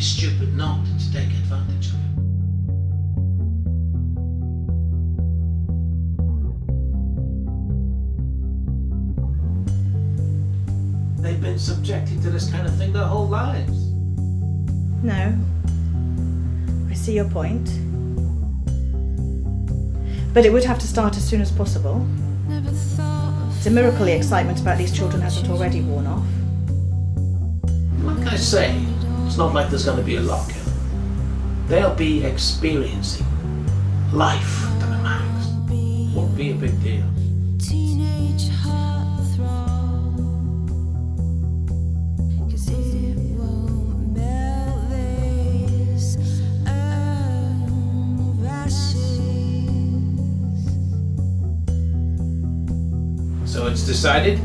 stupid not to take advantage of it. They've been subjected to this kind of thing their whole lives. No. I see your point. But it would have to start as soon as possible. It's a miracle the excitement about these children hasn't already worn off. Like I say, it's not like there's going to be a lockout. They'll be experiencing life to the max. Won't be a big deal. Teenage heartthrob. 'Cause it won't melt this urn of ashes. So it's decided?